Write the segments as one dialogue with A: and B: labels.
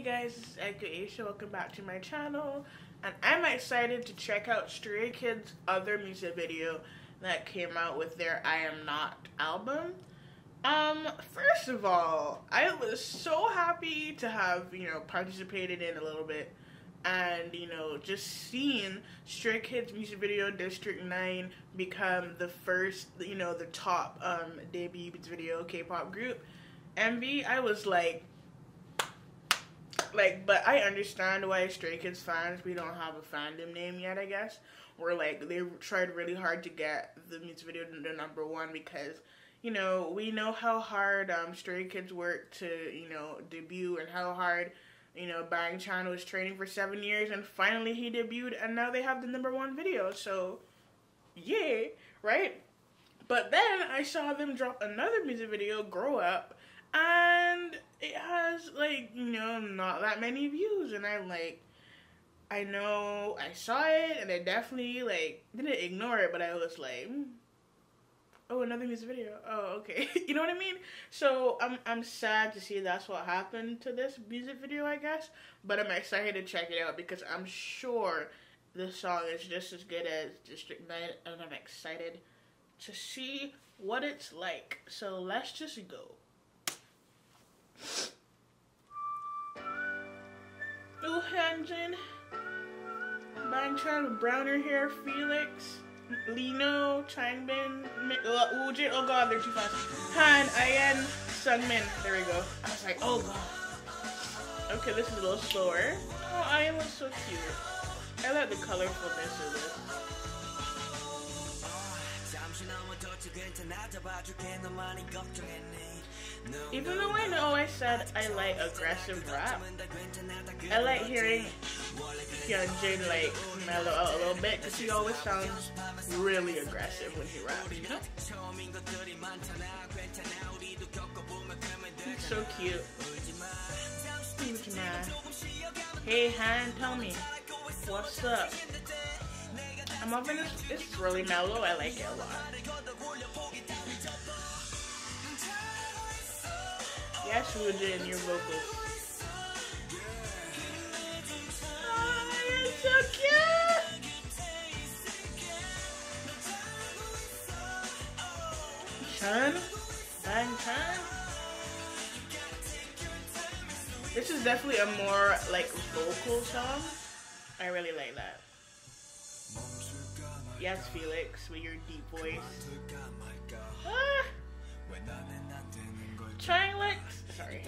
A: Hey guys, this is Aegyo Aesha. Welcome back to my channel. And I'm excited to check out Stray Kids' other music video that came out with their I Am Not album. Um, first of all, I was so happy to have, you know, participated in a little bit and, you know, just seeing Stray Kids music video District 9 become the first, you know, the top um debut video K-pop group. MV, I was like like, but I understand why Stray Kids fans we don't have a fandom name yet. I guess we're like they tried really hard to get the music video to number one because you know we know how hard um, Stray Kids worked to you know debut and how hard you know Bang Chan was training for seven years and finally he debuted and now they have the number one video. So yeah, right. But then I saw them drop another music video, Grow Up, and it has like you know not that many views and i'm like i know i saw it and i definitely like didn't ignore it but i was like mm, oh another music video. Oh okay. You know what i mean? So i'm i'm sad to see that's what happened to this music video i guess but i'm excited to check it out because i'm sure the song is just as good as district 9 and i'm excited to see what it's like. So let's just go Ooh, Hyunjin. Bangchan with browner hair, Felix, Lee Know, Changbin, uh, Woojin. Oh god, they're too fast. Han, I.N, Seungmin. There we go. I was like, oh god. Okay, this is a little slower. Oh, I.N looks so cute. I like the colorfulness of this. Even though I know I said I like aggressive rap, I like hearing Hyunjin like mellow out a little bit because he always sounds really aggressive when he raps, you know? He's so cute. Hey Han, tell me, what's up? I'm loving this. It's really mellow. I like it a lot. Yes, Woojin, your vocals. Oh, you're so cute! Chan? Bang Chan? This is definitely a more like vocal song. I really like that. Yes, Felix, with your deep voice. Ah! Trying like sorry.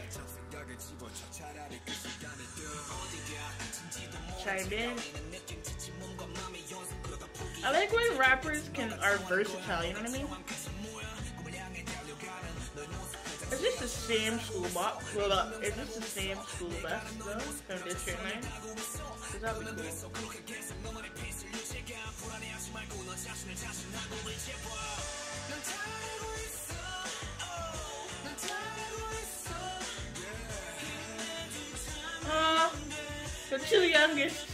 A: Chime in. I like when rappers can are versatile, you know what I mean? Same school box? Well, uh, is this the same school bus though from District 9? Cause that would be cool. The two youngest.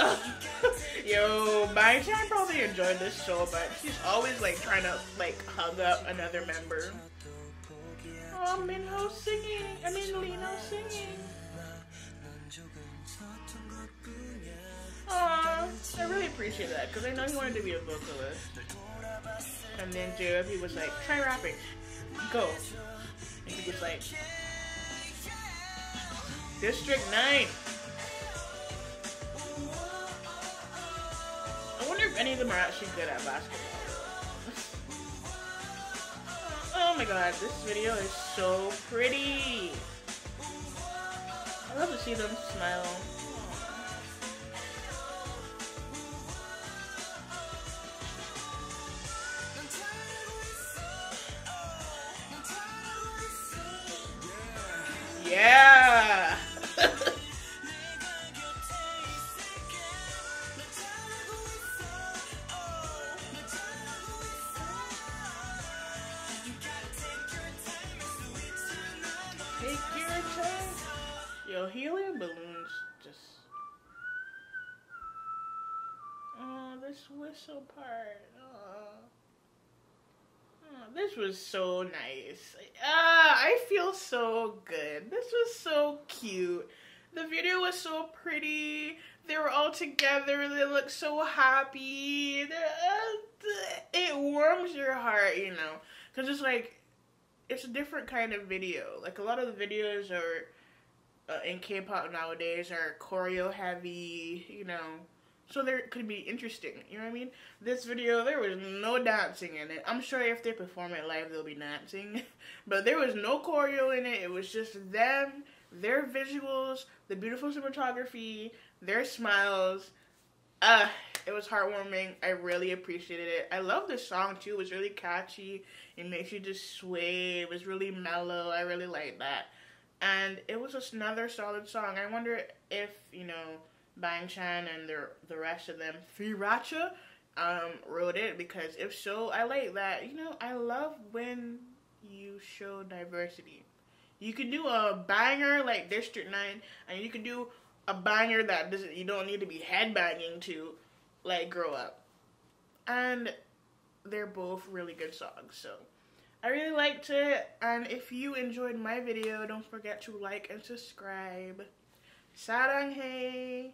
A: Oh. Yo, my chan probably enjoyed this so much. She's always like trying to like hug up another member. Um, oh, Minho singing. I mean, Lee Know singing. Aw, I really appreciate that because I know he wanted to be a vocalist. And then JYP was like, try rapping. Go. And he was like, District 9. Any of them are actually good at basketball. oh my god, this video is so pretty. I love to see them smile. Yo, helium balloons just. Oh, this whistle part. Oh. this was so nice. Ah, I feel so good. This was so cute. The video was so pretty. They were all together. They looked so happy. It warms your heart, you know, because it's like it's a different kind of video. Like a lot of the videos are uh, in K-pop nowadays are choreo heavy, you know. So there could be interesting, you know what I mean? This video, there was no dancing in it. I'm sure if they perform it live, they'll be dancing. but there was no choreo in it. It was just them, their visuals, the beautiful cinematography, their smiles. Uh, it was heartwarming. I really appreciated it. I love this song too. It was really catchy. It makes you just sway. It was really mellow. I really like that. And it was just another solid song. I wonder if, you know, Bang Chan and the the rest of them, 3RACHA, um, wrote it because if so, I like that. You know, I love when you show diversity. You can do a banger like District Nine, and you can do a banger that doesn't. You don't need to be headbanging to, like Grow Up, and they're both really good songs. So. I really liked it, and if you enjoyed my video, don't forget to like and subscribe. Saranghae!